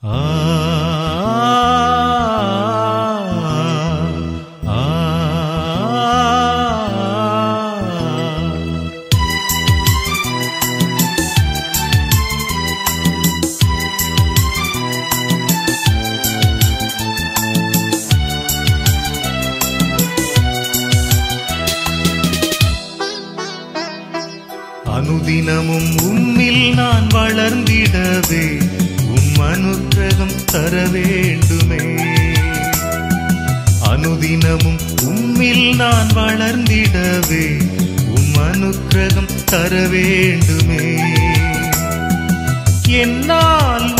அனுதினமும் உம்மில் நான் வளர்ந்திடவே. அனுக்கிரகம் தர வேண்டுமே. அனுதினமும் உம்மில் நான் வளர்ந்திடவே உம் அனுக்கிரகம் தர வேண்டுமே. என்னால்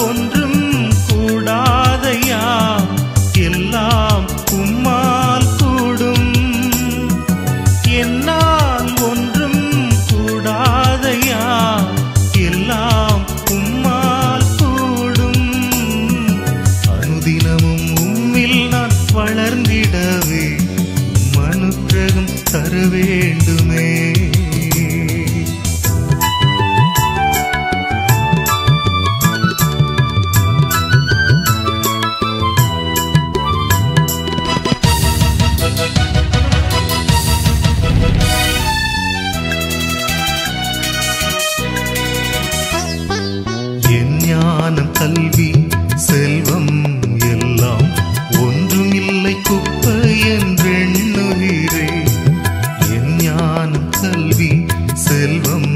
ஞானம் கல்வி செல்வம் எல்லாம் ஒன்றும் இல்லை குப்பை என்றெண்ணுகிறேன் என் ஞானம் கல்வி செல்வம்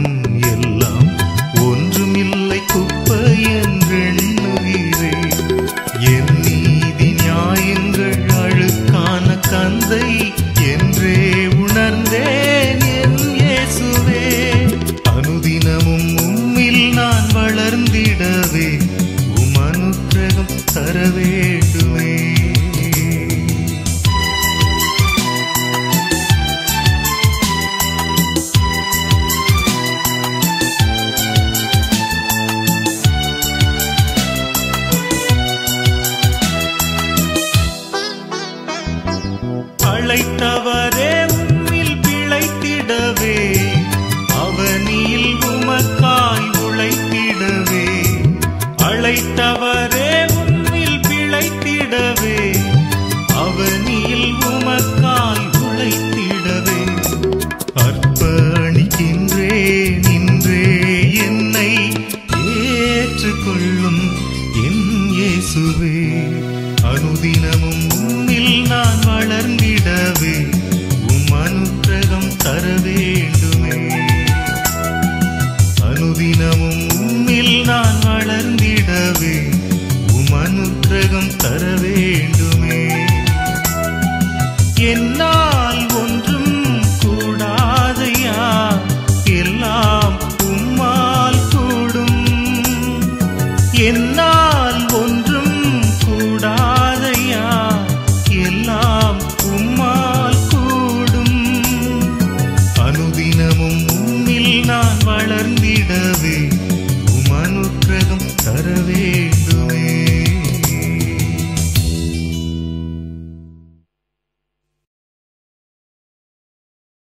தர வேண்டுமே அழைத்தவரே உம்மில் பிழைத்திடவே. அவனியில் உமக்காய் உழைத்திடவே. அழைத்தவரே இயேசுவே அனுதினமும் உன்னில் நான் வளர்ந்திடவே. உம் அனுக்கிரகம் தர வேண்டுமே அனுதினமும் உன்னில் நான் வளர்ந்திடவே. உம் அனுக்கிரகம் தர வேண்டுமே என்ன நான் வளர்ந்திடவே.